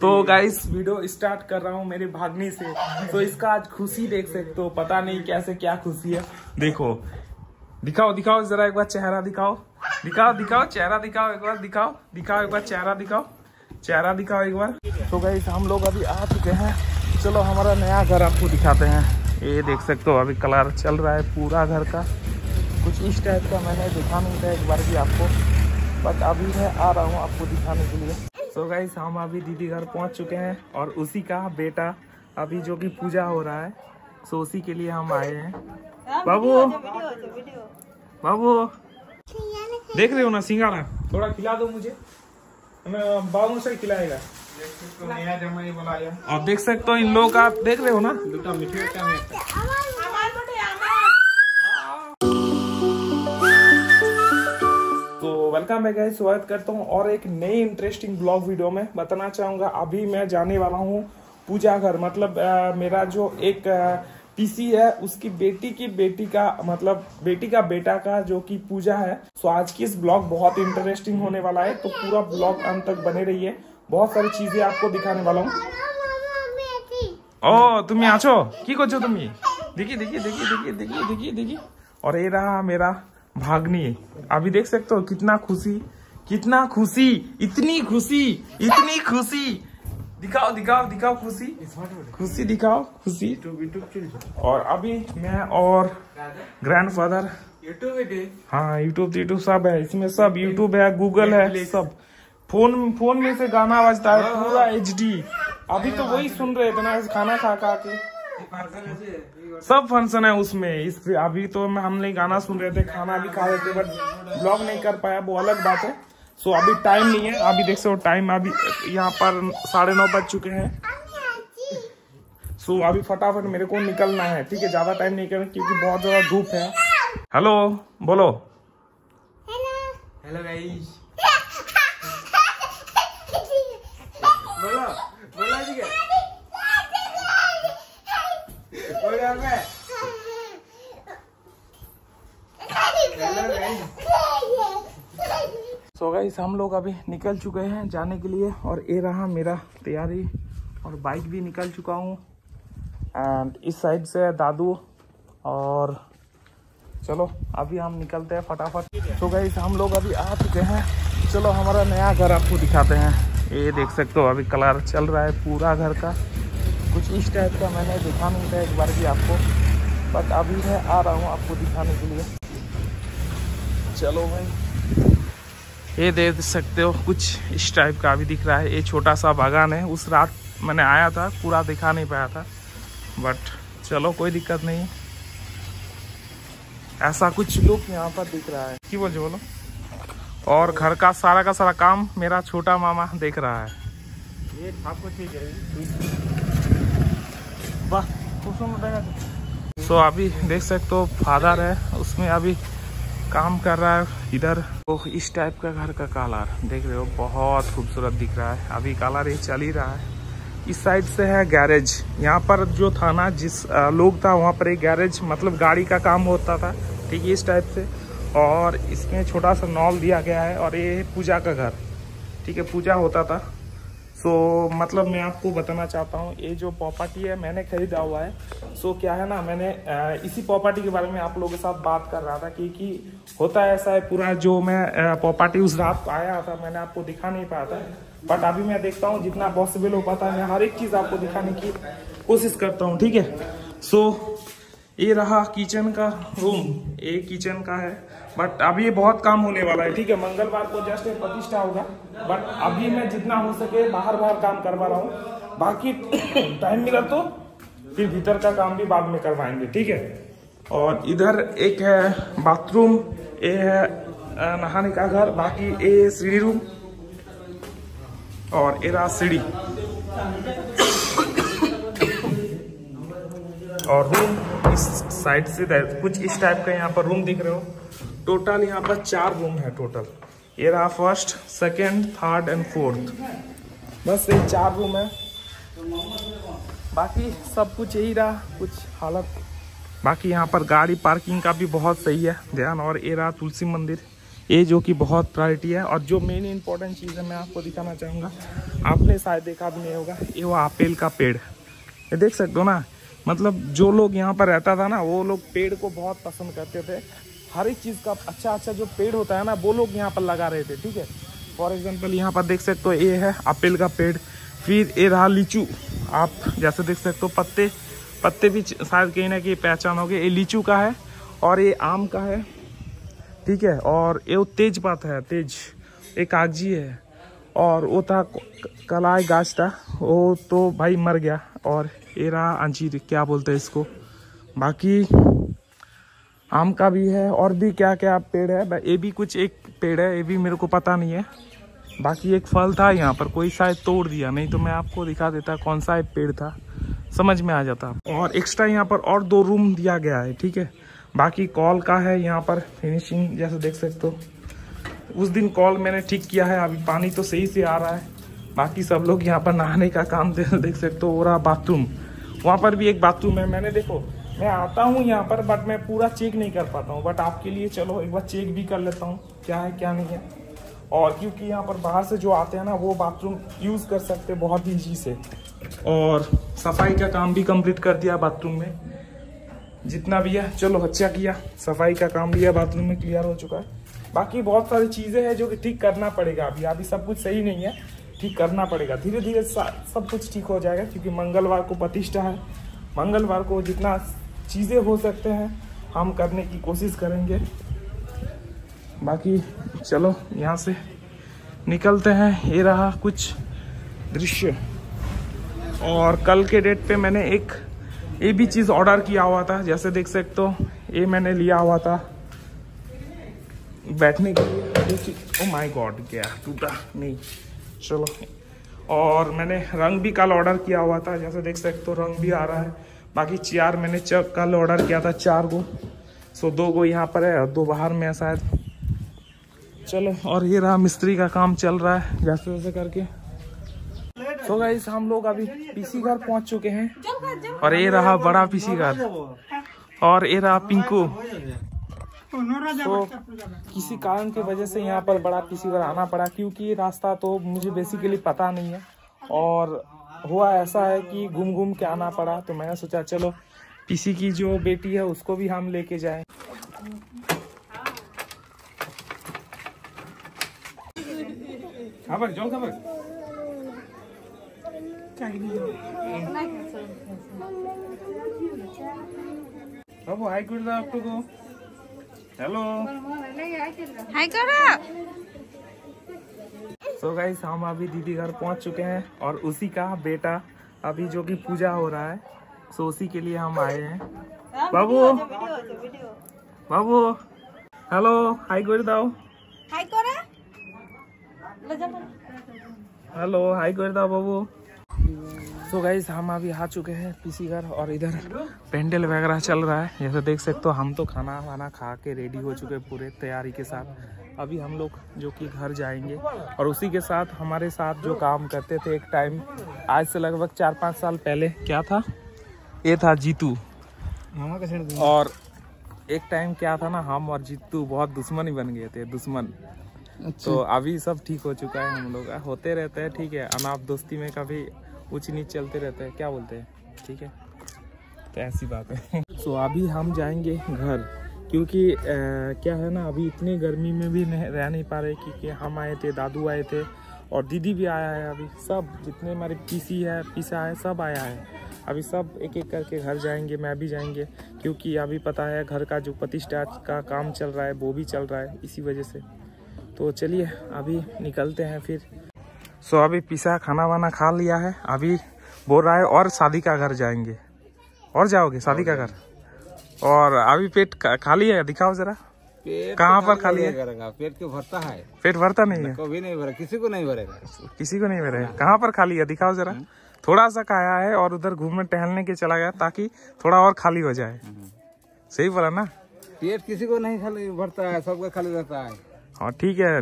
तो guys video start कर रहा हूँ मेरी भागनी से। तो इसका आज खुशी देख सकते हो पता नहीं कैसे क्या खुशी है। देखो दिखाओ दिखाओ जरा एक बार चेहरा दिखाओ। दिखाओ दिखाओ चेहरा दिखाओ एक बार दिखाओ दिखाओ एक बार चेहरा दिखाओ। चेहरा दिखाओ एक बार। तो गाइस हम लोग अभी आ चुके हैं। चलो हमारा नया घर आपको दिखाते हैं। ये देख सकते हो अभी कलर चल रहा है पूरा घर का। कुछ इस टाइप का मैंने दिखा नहीं था एक बार भी आपको। बट अभी मैं आ रहा हूँ आपको दिखाने के लिए। सो so गाइस हम अभी दीदी घर पहुँच चुके हैं और उसी का बेटा अभी जो कि पूजा हो रहा है सो उसी के लिए हम आए हैं। बाबू! बाबू! देख रहे हो ना सिंगारा? थोड़ा खिला दो मुझे। बाबू से खिलाएगा। और देख सकते हो इन लोगों का देख रहे हो ना? वेलकम है गए स्वागत करता हूँ और एक नई इंटरेस्टिंग ब्लॉग वीडियो में बताना चाहूँगा। अभी मैं जाने वाला हूँ पूजा घर। मतलब आ, मेरा जो एक आ, पीसी है उसकी बेटी की बेटी का मतलब बेटी का बेटा का जो कि पूजा है। सो आज की इस ब्लॉग बहुत इंटरेस्टिंग होने वाला है। तो पूरा ब्लॉग अंत तक बने रही बहुत सारी चीज़ें आपको दिखाने वाला हूँ। ओ तुम्हें आचो की कहो तुम्हें देखिए देखिए देखिए देखिए देखिए देखिए देखिए और ये रहा मेरा भागनी है। अभी देख सकते हो कितना खुशी कितना खुशी इतनी खुशी इतनी खुशी। दिखाओ दिखाओ दिखाओ खुशी। खुशी दिखाओ खुशी। और अभी मैं और ग्रैंडफादर हाँ यूट्यूब यूट्यूब सब है इसमें सब यूट्यूब है गूगल है सब। फ़ोन फ़ोन में से गाना बजता है पूरा एचडी अभी तो वही सुन रहे थे ना खाना खा खा के। सब फ़ंक्शन है उसमें। इस अभी तो मैं हमने गाना सुन रहे थे खाना भी खा रहे थे बट ब्लॉग नहीं कर पाया वो अलग बात है। सो अभी टाइम नहीं है। अभी देख सकते टाइम अभी यहाँ पर साढ़े नौ बज चुके हैं। सो अभी फटाफट मेरे को निकलना है ठीक है? ज़्यादा टाइम नहीं करना क्योंकि बहुत ज़्यादा धूप है। हेलो बोलो। हेलो गाइस बोलो बोलो जी के बोलो यहाँ पे हेलो गाइस सो गाइस हम लोग अभी निकल चुके हैं जाने के लिए और ये रहा मेरा तैयारी और बाइक भी निकल चुका हूँ। एंड इस साइड से दादू और चलो, अभी हम निकलते हैं फटाफट। तो गाइस हम लोग अभी आ चुके हैं। चलो, हमारा नया घर आपको दिखाते हैं। ये देख सकते हो, अभी कलर चल रहा है पूरा घर का। कुछ इस टाइप का मैंने दिखा नहीं था एक बार भी आपको बट अभी मैं आ रहा हूँ आपको दिखाने के लिए। चलो भाई। ये देख सकते हो कुछ इस टाइप का भी दिख रहा है। ये छोटा सा बागान है। उस रात मैंने आया था पूरा दिखा नहीं पाया था। बट चलो कोई दिक्कत नहीं ऐसा कुछ लुक यहाँ पर दिख रहा है। की बोल बोलो? और घर का सारा का सारा काम मेरा छोटा मामा देख रहा है। ये आपको ठीक है। वाह सो अभी देख सकते हो फादर है। उसमें अभी काम कर रहा है इधर। तो इस टाइप का घर का कलर देख रहे हो, बहुत खूबसूरत दिख रहा है। अभी कलर ये चल ही रहा है। इस साइड से है गैरेज यहाँ पर जो था ना, जिस लोग था, वहाँ पर एक गैरेज मतलब गाड़ी का काम होता था। ठीक है, इस टाइप से। और इसमें छोटा सा नॉल दिया गया है और ये पूजा का घर। ठीक है, पूजा होता था। सो मतलब मैं आपको बताना चाहता हूँ, ये जो प्रॉपर्टी है मैंने खरीदा हुआ है। सो क्या है ना, मैंने इसी प्रॉपर्टी के बारे में आप लोगों के साथ बात कर रहा था क्योंकि होता है ऐसा है, पूरा जो मैं प्रॉपर्टी उस रात को आया था, मैंने आपको दिखा नहीं पाया था। बट अभी मैं देखता हूँ, जितना पॉसिबल हो पाता है, मैं हर एक चीज़ आपको दिखाने की कोशिश करता हूँ, ठीक है? सो ये रहा किचन का रूम ये किचन का है। बट अभी बहुत काम होने वाला है, ठीक है? मंगलवार को जस्ट प्रतिष्ठा होगा। बट अभी मैं जितना हो सके बाहर बाहर काम करवा रहा हूँ। बाकी टाइम मिला तो फिर भीतर का काम भी बाद में करवाएँगे, ठीक है? और इधर एक है बाथरूम ये है नहाने का घर, बाकी ये सीढ़ी रूम और ये रहा सीढ़ी। और रूम इस साइड से कुछ इस टाइप का यहाँ पर रूम दिख रहे हो। टोटल यहाँ पर चार रूम है टोटल ये रहा first second third and fourth बस ये चार रूम है। बाकी सब कुछ यही रहा, कुछ हालत। बाकी यहाँ पर गाड़ी पार्किंग का भी बहुत सही है, ध्यान। और ये रहा तुलसी मंदिर। ये जो कि बहुत प्रायोरिटी है। और जो मेन इंपॉर्टेंट चीज़ है, मैं आपको दिखाना चाहूँगा। आपने शायद देखा भी नहीं होगा, ये वो आपेल का पेड़। ये देख सकते हो ना? मतलब जो लोग यहाँ पर रहता था ना, वो लोग पेड़ को बहुत पसंद करते थे। हर एक चीज़ का अच्छा अच्छा जो पेड़ होता है ना, वो लोग यहाँ पर लगा रहे थे, ठीक है? फॉर एग्ज़ाम्पल यहाँ पर देख सकते हो, ये है आपेल का पेड़। फिर ये रहा लीचू। आप जैसे देख सकते हो, पत्ते पत्ते भी शायद कहीं ना कहीं पहचानोगे ये लीचू का है और ये आम का है, ठीक है? और ये तेज पात है, तेज। ये कागज़ी है। और वो था कलाई गाछ था वो तो भाई मर गया और ये रहा अंजीर, क्या बोलते हैं इसको? बाकी आम का भी है और भी क्या क्या पेड़ है। ये भी कुछ एक पेड़ है, ये भी मेरे को पता नहीं है। बाकी एक फल था यहाँ पर, कोई शायद तोड़ दिया, नहीं तो मैं आपको दिखा देता कौन सा एक पेड़ था। समझ में आ जाता। और एक्स्ट्रा यहाँ पर और दो रूम दिया गया है, ठीक है? बाकी कॉल का है यहाँ पर फिनिशिंग जैसे देख सकते हो। उस दिन कॉल मैंने ठीक किया है, अभी पानी तो सही से आ रहा है। बाकी सब लोग यहाँ पर नहाने का काम देख सकते हो हो रहा बाथरूम वहाँ पर भी एक बाथरूम है। मैंने देखो, मैं आता हूँ यहाँ पर बट मैं पूरा चेक नहीं कर पाता हूँ। बट आपके लिए चलो, एक बार चेक भी कर लेता हूँ, क्या है, क्या नहीं है। और क्योंकि यहाँ पर बाहर से जो आते हैं ना, वो बाथरूम यूज़ कर सकते बहुत ईजी से। और सफ़ाई का काम भी कंप्लीट कर दिया बाथरूम में। जितना भी है, चलो अच्छा किया। सफ़ाई का काम भी है बाथरूम में क्लियर हो चुका है। बाकी बहुत सारी चीज़ें हैं जो कि ठीक करना पड़ेगा अभी। अभी सब कुछ सही नहीं है। ठीक करना पड़ेगा। धीरे धीरे सब कुछ ठीक हो जाएगा क्योंकि मंगलवार को प्रतिष्ठा है। मंगलवार को जितना चीज़ें हो सकते हैं, हम करने की कोशिश करेंगे। बाकी चलो, यहाँ से निकलते हैं। ये रहा कुछ दृश्य। और कल के डेट पे मैंने एक, ये भी चीज़ ऑर्डर किया हुआ था। जैसे देख सकते हो, ये मैंने लिया हुआ था। बैठने के लिए। ओ माय गॉड, क्या टूटा? नहीं। चलो। और मैंने रंग भी कल ऑर्डर किया हुआ था जैसे देख सकते हो रंग भी आ रहा है। बाकी चार मैंने चक कल ऑर्डर किया था चार गो। सो दो गो यहाँ पर है और दो बाहर में है शायद। चलो और ये रहा मिस्त्री का काम चल रहा है जैसे वैसे करके। तो गाइस हम लोग अभी पीसी घर पहुँच चुके हैं। और ये रहा बड़ा पीसी घर। और ये रहा पिंकू। तो किसी कारण की वजह से यहाँ पर बड़ा पीसी घर आना पड़ा क्योंकि ये रास्ता तो मुझे बेसिकली पता नहीं है। और हुआ ऐसा है कि घूम घूम के आना पड़ा तो मैंने सोचा चलो पीसी की जो बेटी है उसको भी हम लेके जाएँ। खबर जो खबर। बाबू हाई कर दो आपको हेलो हाय करो सो गाइस हम अभी दीदी घर पहुँच चुके हैं और उसी का बेटा अभी जो कि पूजा हो रहा है। सो उसी के लिए हम आए हैं। बाबू। बाबू। हेलो हाई कर दो हाय करो हेलो हाई कर दो बाबू। तो गाइज़ हम अभी आ चुके हैं पीसी घर और इधर पेंडल वगैरह चल रहा है। जैसे देख सकते हो हम तो खाना वाना खा के रेडी हो चुके हैं पूरे तैयारी के साथ। अभी हम लोग जो कि घर जाएँगे और उसी के साथ हमारे साथ जो काम करते थे एक टाइम आज से लगभग चार पाँच साल पहले क्या था? ये था जीतू। और एक टाइम क्या था ना हम और जीतू बहुत दुश्मन ही बन गए थे दुश्मन। अच्छा। तो अभी सब ठीक हो चुका है हम लोग होते रहते हैं ठीक है। अनाप दोस्ती में कभी ऊंच नीच चलते रहते हैं क्या बोलते हैं? ठीक है? तो ऐसी बात है। सो so, अभी हम जाएँगे घर क्योंकि आ, क्या है ना अभी इतनी गर्मी में भी नहीं रह नहीं पा रहे क्योंकि हम आए थे दादू आए थे और दीदी भी आया है अभी। सब जितने हमारे पीसी है पीसा है सब आया है। अभी सब एक एक करके घर जाएँगे मैं भी जाएँगे क्योंकि अभी पता है घर का जो प्रतिष्ठा का काम चल रहा है वो भी चल रहा है इसी वजह से। तो चलिए अभी निकलते हैं फिर। सो अभी पिसा खाना वाना खा लिया है। अभी बोल रहा है और शादी का घर जाएँगे। और जाओगे शादी का घर? और अभी पेट खाली है? दिखाओ जरा। कहाँ पर खाली है? पेट क्यों भरता है? पेट भरता नहीं है। कभी नहीं भरा किसी को नहीं भरेगा। किसी को नहीं भरेगा। कहाँ पर खाली है? दिखाओ जरा। हम्म। थोड़ा सा खाया है और उधर घूमने टहलने के चला गया ताकि थोड़ा और खाली हो जाए। हम्म। सही बोला ना? पेट किसी को नहीं खाली भरता है सबका खाली रहता है। हाँ ठीक है।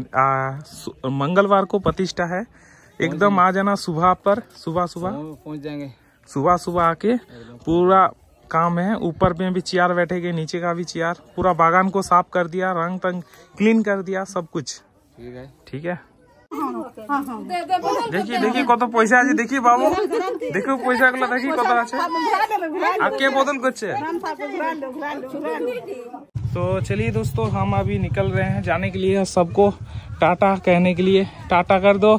मंगलवार को प्रतिष्ठा है। एकदम आ जाना सुबह पर सुबह सुबह पहुंच जाएंगे सुबह सुबह आके पूरा काम है ऊपर में भी चेयर बैठेगे नीचे का भी चेयर पूरा बागान को साफ कर दिया रंग तंग क्लीन कर दिया सब कुछ ठीक है ঠিক আছে দেখি দেখি কত পয়সা আছে দেখি বাবু দেখো পয়সা গুলো দেখি কত আছে আর কে বদল করছে तो चलिए दोस्तों हम अभी निकल रहे हैं जाने के लिए सबको टाटा कहने के लिए टाटा कर दो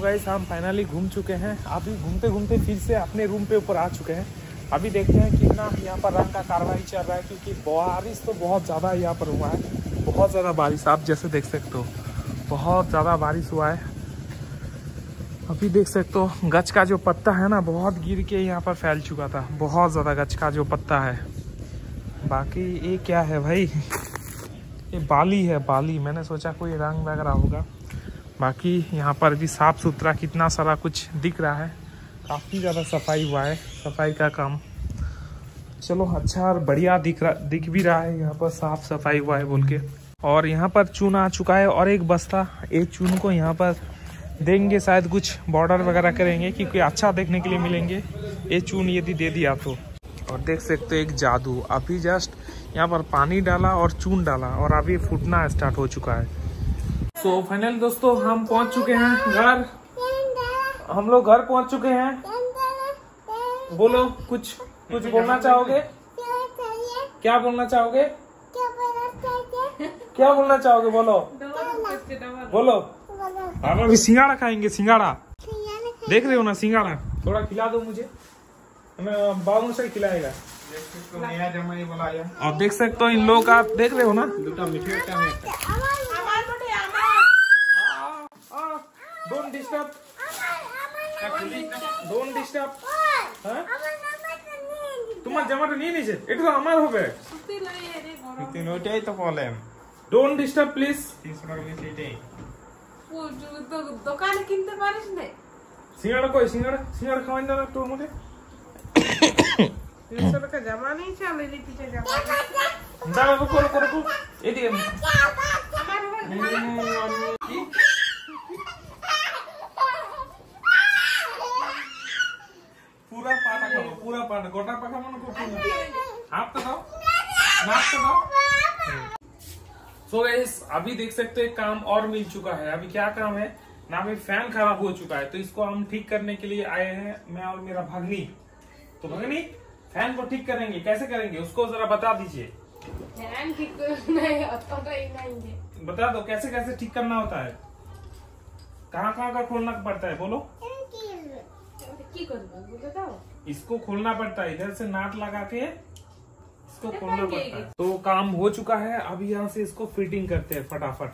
तो गाइस हम फाइनली घूम चुके हैं। अभी घूमते घूमते फिर से अपने रूम पे ऊपर आ चुके हैं। अभी देखते हैं कितना यहाँ पर रंग का कार्रवाई चल रहा है, क्योंकि बारिश तो बहुत ज़्यादा यहाँ पर हुआ है। बहुत ज़्यादा बारिश, आप जैसे देख सकते हो। बहुत ज़्यादा बारिश हुआ है। अभी देख सकते हो गच का जो पत्ता है ना, बहुत गिर के यहाँ पर फैल चुका था। बहुत ज़्यादा गच का जो पत्ता है। बाकी ये क्या है भाई? ये बाली है, बाली। मैंने सोचा कोई रंग वगैरह होगा। बाकी यहाँ पर भी साफ़ सुथरा कितना सारा कुछ दिख रहा है। काफ़ी ज़्यादा सफ़ाई हुआ है, सफ़ाई का काम। चलो अच्छा और बढ़िया दिख रहा, दिख भी रहा है, यहाँ पर साफ़ सफ़ाई हुआ है बोल के। और यहाँ पर चून आ चुका है और एक बस्ता, एक चून को यहाँ पर देंगे, शायद कुछ बॉर्डर वगैरह करेंगे, क्योंकि अच्छा देखने के लिए मिलेंगे। ये चून यदि दे दिया तो। और देख सकते हो, एक जादू। अभी जस्ट यहाँ पर पानी डाला और चून डाला और अभी फूटना स्टार्ट हो चुका है। सो so, फाइनल दोस्तों हम पहुँच चुके हैं घर। हम लोग घर पहुँच चुके हैं। बोलो कुछ कुछ बोलना चाहोगे? क्या बोलना चाहोगे? क्या बोलना चाहोगे? बोलो। बोलो। हम अभी सिंगाड़ा खाएँगे सिंगाड़ा। देख रहे हो ना सिंगाड़ा। थोड़ा खिला दो मुझे। हमें बाबू से खिलाएगा। नया जमाई बोलाया और देख सकते हो इन लोग का देख रहे हो ना। ডোন্ট ডিস্টার্ব ডোন্ট ডিস্টার্ব হ্যাঁ তোমার জামাটা নিয়ে নিয়েছে। এটা তো আমার হবে। নিতিন তো প্রবলেম ডোন্ট ডিস্টার্ব প্লিজ দোকানে কিনতে পারিস না। সিঙ্গাড়া কই? সিঙ্গাড়া সিঙ্গাড়া খাওয়াই দাও একটু আমাকে জামা নিয়েছে চলে লিপিতে জামা দাঁড়াবো করো করব এদিকে पाखा मन को हाथ तो दाओ नाक तो दाओ सो गाइस अभी देख सकते हो एक काम और मिल चुका है। अभी क्या काम है? ना अभी फ़ैन खराब हो चुका है। तो इसको हम ठीक करने के लिए आए हैं मैं और मेरा भगनी। तो भगनी फ़ैन को ठीक करेंगे। कैसे करेंगे? उसको जरा बता दीजिए। ध्यान ठीक नहीं अतंका बता दो कैसे कैसे ठीक करना होता है? कहाँ कहाँ का खोलना पड़ता है? बोलो। की बताओ। इसको खोलना पड़ता है इधर से नाट लगा के इसको खोलना पड़ता है। तो काम हो चुका है अभी यहाँ से इसको फिटिंग करते हैं फटाफट।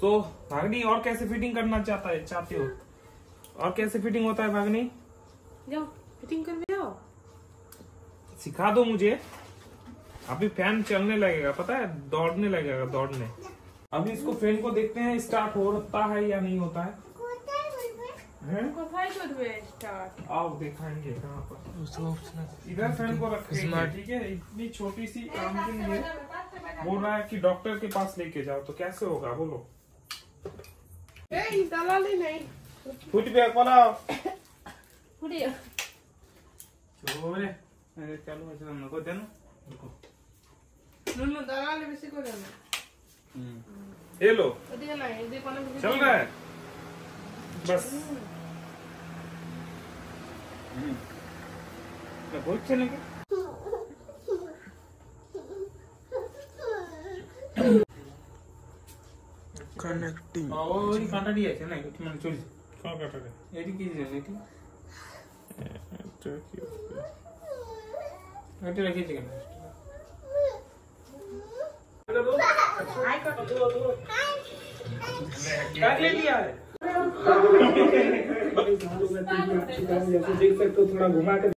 सो भागनी और कैसे फिटिंग करना चाहता है चाहते हो? और कैसे फिटिंग होता है भागनी? जाओ फिटिंग कर जाओ। सिखा दो मुझे। अभी फ़ैन चलने लगेगा पता है? दौड़ने लगेगा दौड़ने। अभी इसको फ़ैन को देखते हैं स्टार्ट होता है या नहीं होता है। कोथाई करबे स्टार्ट आओ दिखाएँगे कहाँ पर। उसको इधर फ़ैन को रखेंगे ठीक है? इतनी छोटी सी काम के लिए बोल रहा है कि डॉक्टर के पास लेके जाओ तो कैसे होगा? बोलो। ए दलाली नहीं। फुट गया कोला फुट गया ओरे अरे चलो अच्छा नको देना। रुको। नुनु दलाली बेसी को देना। हम्म। ये लो। चल रहा है। बस। हम्म। बहुत चलेंगे कनेक्टिंग और काटा दिया है ना कुछ मन चल कहाँ काटा है एडी की है एडी तो क्यों एडी रखी थी क्या? हाय कर ले लिया है? देख सकते हो थोड़ा घुमा के